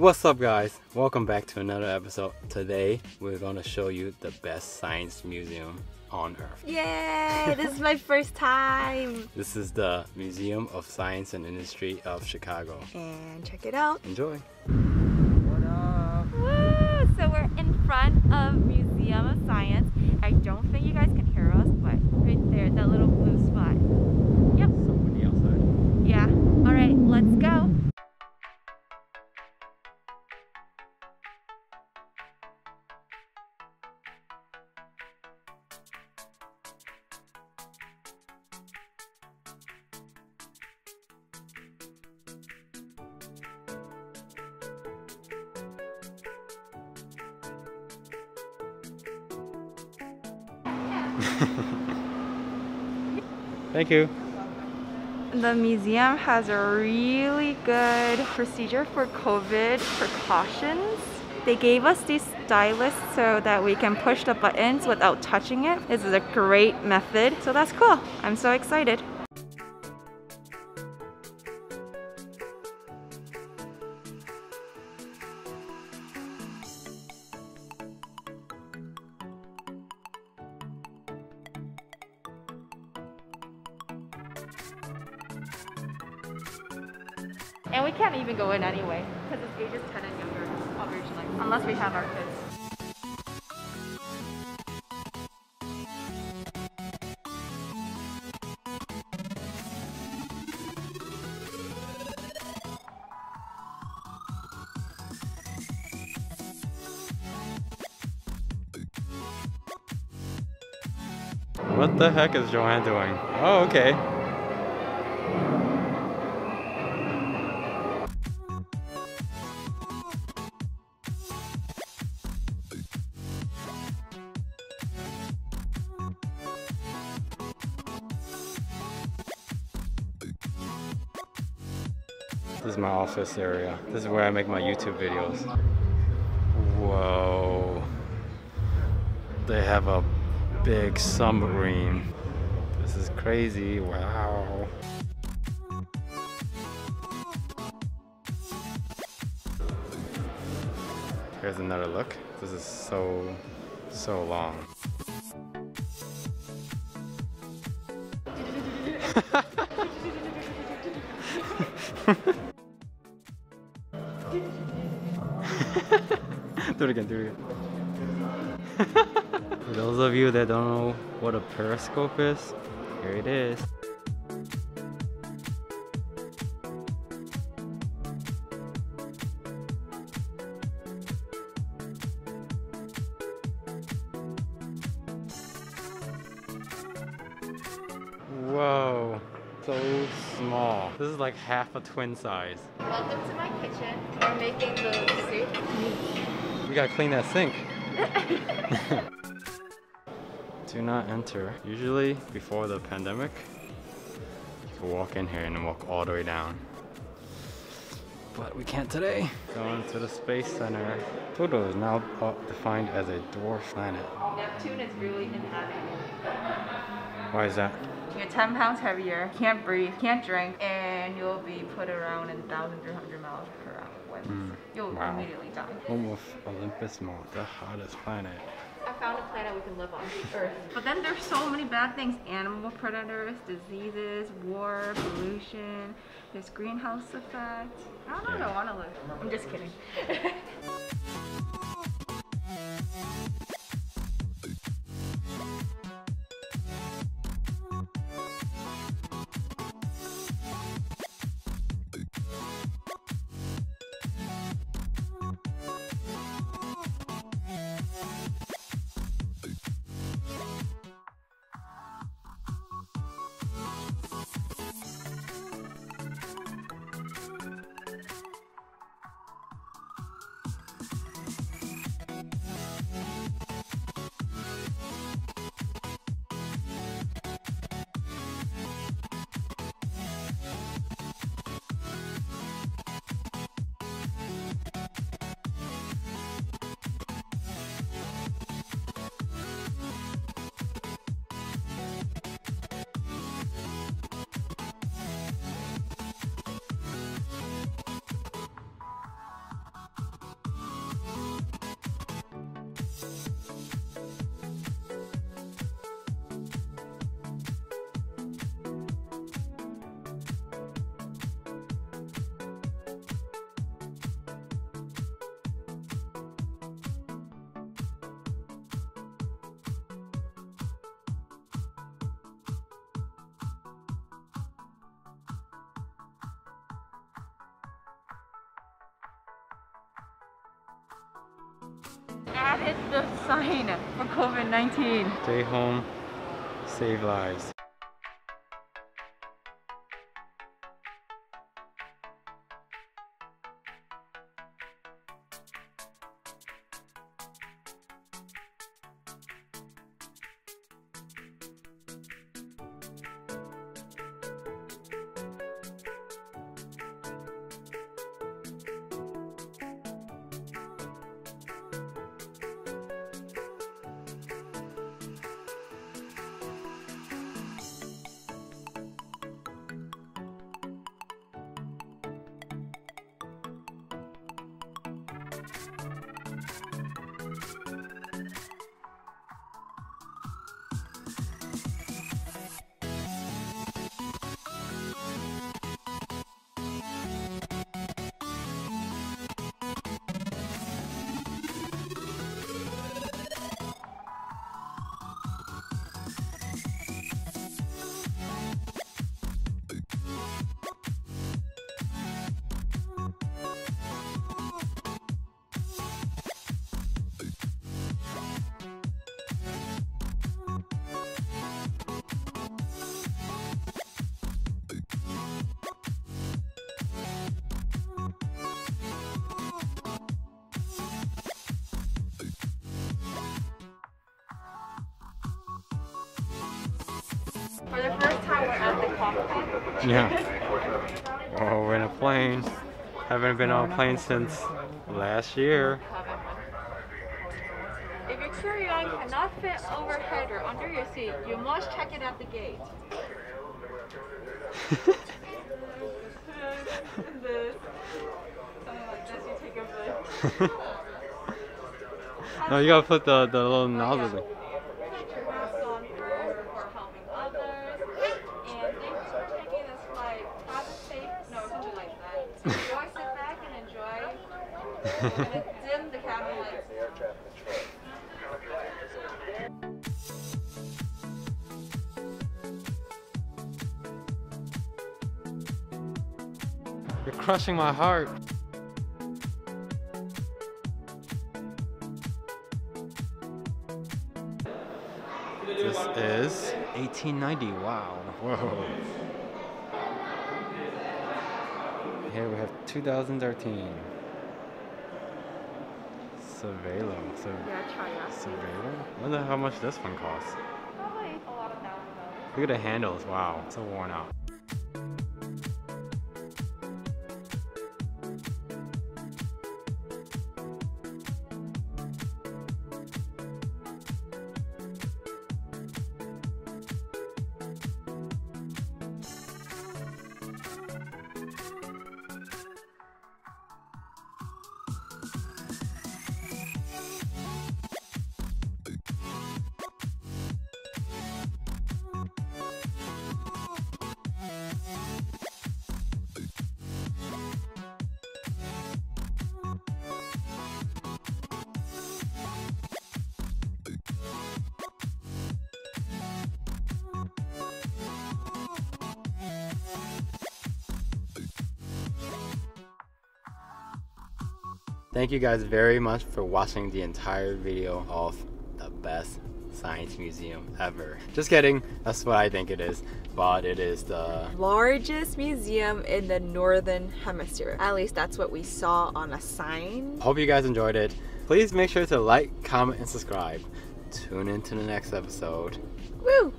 What's up guys? Welcome back to another episode. Today we're gonna show you the best science museum on earth. Yay! this is my first time. This is the Museum of Science and Industry of Chicago. And check it out. Enjoy. Thank you. The museum has a really good procedure for COVID precautions. They gave us these stylus so that we can push the buttons without touching it. This is a great method, so that's cool. I'm so excited. And we can't even go in anyway, because it's ages 10 and younger, unless we have our kids. What the heck is Joanne doing? Oh, okay. This is my office area. This is where I make my YouTube videos. Whoa. They have a big submarine. This is crazy. Wow. Here's another look. This is so, so long. Do it again, do it again. For those of you that don't know what a periscope is, here it is. Whoa, so small. This is like half a twin size. Welcome to my kitchen. We're making the soup. We gotta clean that sink. Do not enter. Usually, before the pandemic, you could walk in here and walk all the way down. But we can't today. Going to the Space Center. Pluto is now uh, defined as a dwarf planet. Neptune is really inhabitable. Why is that? You're 10 pounds heavier, can't breathe, can't drink, and you'll be put around in 1,300 miles per hour winds. Mm, You'll wow. immediately die. Home of Olympus Mons, the hottest planet. I found a planet we can live on, Earth. But then there's so many bad things. Animal predators, diseases, war, pollution, this greenhouse effect. I don't know if I want to live. I'm just kidding. it's the sign for COVID-19. Stay home, save lives. For the first time, we're at the cockpit. Yeah. Oh, we're in a plane. Haven't been on a plane since last year. If your carry-on cannot fit overhead or under your seat, you must check it at the gate. this. Something like this, you take a bit. no, you gotta put the, the little oh, nozzle thing. Put your mask on first before helping others. And thank you for taking this flight. Have a safe, no, something like that. Enjoy, sit back and enjoy. And dim the cabin lights. You're crushing my heart. This is 1890. Wow. Whoa. Here we have 2013. Cervelo. Cer- Yeah, try that. Cervelo? Wonder how much this one costs. Probably a lot of thousand dollars. Look at the handles. Wow. So worn out. Thank you guys very much for watching the entire video of the best science museum ever. Just kidding, that's what I think it is, but it is the Largest museum in the northern hemisphere. At least that's what we saw on a sign. Hope you guys enjoyed it. Please make sure to like, comment, and subscribe. Tune in to the next episode. Woo!